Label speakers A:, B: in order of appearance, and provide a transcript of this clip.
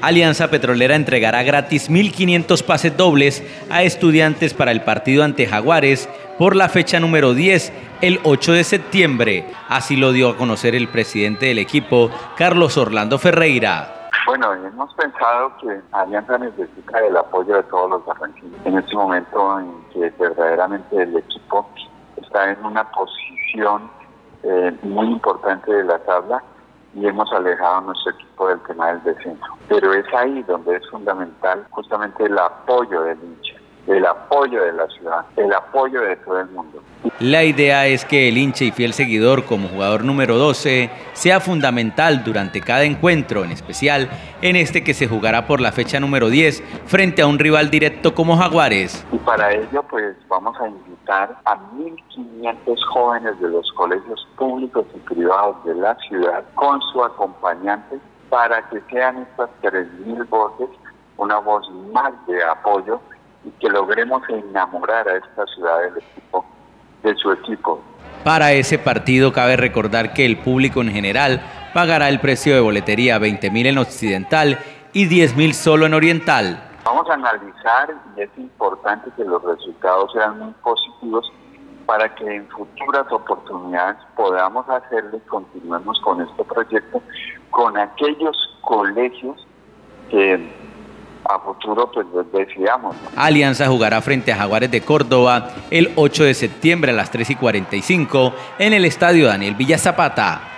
A: Alianza Petrolera entregará gratis 1.500 pases dobles a estudiantes para el partido ante Jaguares por la fecha número 10, el 8 de septiembre. Así lo dio a conocer el presidente del equipo, Carlos Orlando Ferreira.
B: Bueno, hemos pensado que Alianza necesita el apoyo de todos los barranquilleros. En este momento en que verdaderamente el equipo está en una posición eh, muy importante de la tabla, y hemos alejado nuestro equipo del tema del descenso. Pero es ahí donde es fundamental justamente el apoyo del hincha, el apoyo de la ciudad, el apoyo de todo el mundo.
A: La idea es que el hincha y fiel seguidor como jugador número 12 sea fundamental durante cada encuentro, en especial en este que se jugará por la fecha número 10 frente a un rival directo como Jaguares.
B: Y para ello pues vamos a invitar a 1.500 jóvenes de los colegios públicos y privados de la ciudad con su acompañante para que sean estas 3.000 voces una voz más de apoyo y que logremos enamorar a esta ciudad del equipo de su equipo.
A: Para ese partido cabe recordar que el público en general pagará el precio de boletería 20 mil en Occidental y 10 mil solo en Oriental.
B: Vamos a analizar y es importante que los resultados sean muy positivos para que en futuras oportunidades podamos hacerle, continuemos con este proyecto, con aquellos colegios que a futuro pues decidamos.
A: Alianza jugará frente a Jaguares de Córdoba el 8 de septiembre a las 3 y 45 en el estadio Daniel Villa Zapata.